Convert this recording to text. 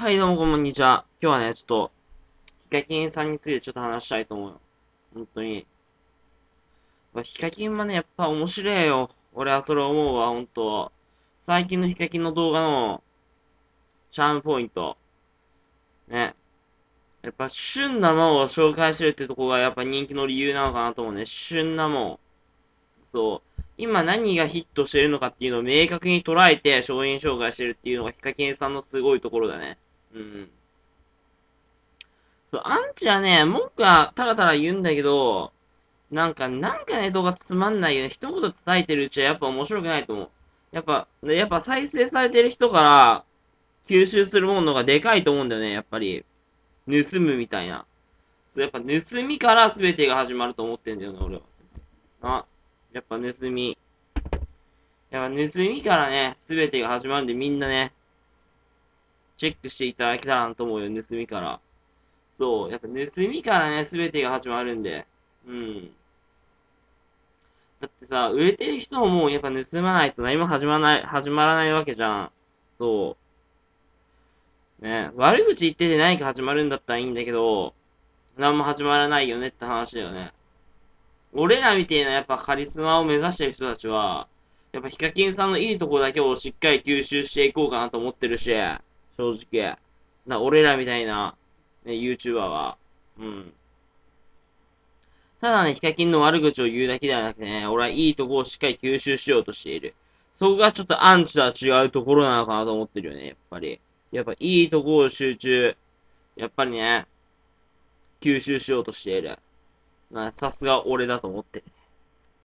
はい、どうもこんにちは。今日はね、ちょっと、ヒカキンさんについてちょっと話したいと思うよ。本当に。ヒカキンはね、やっぱ面白いよ。俺はそれ思うわ、本当最近のヒカキンの動画の、チャームポイント。ね。やっぱ旬なものを紹介してるってとこがやっぱ人気の理由なのかなと思うね。旬なもん。そう。今何がヒットしてるのかっていうのを明確に捉えて商品紹介してるっていうのがヒカキンさんのすごいところだね。うん。そう、アンチはね、文句はたらたら言うんだけど、なんか、なんかね、動画つまんないよね。一言叩いてるうちはやっぱ面白くないと思う。やっぱ、やっぱ再生されてる人から吸収するものがでかいと思うんだよね、やっぱり。盗むみたいな。やっぱ盗みから全てが始まると思ってんだよね、俺は。あ、やっぱ盗み。やっぱ盗みからね、全てが始まるんでみんなね、チェックしていただけたらなと思うよ、盗みから。そう、やっぱ盗みからね、全てが始まるんで。うん。だってさ、売れてる人ももうやっぱ盗まないと何も始まらない、始まらないわけじゃん。そう。ね、悪口言ってて何か始まるんだったらいいんだけど、何も始まらないよねって話だよね。俺らみたいなやっぱカリスマを目指してる人たちは、やっぱヒカキンさんのいいとこだけをしっかり吸収していこうかなと思ってるし、正直。な、俺らみたいな、ね、YouTuber は。うん。ただね、ヒカキンの悪口を言うだけではなくてね、俺はいいとこをしっかり吸収しようとしている。そこがちょっとアンチとは違うところなのかなと思ってるよね、やっぱり。やっぱいいとこを集中。やっぱりね、吸収しようとしている。さすが俺だと思ってる。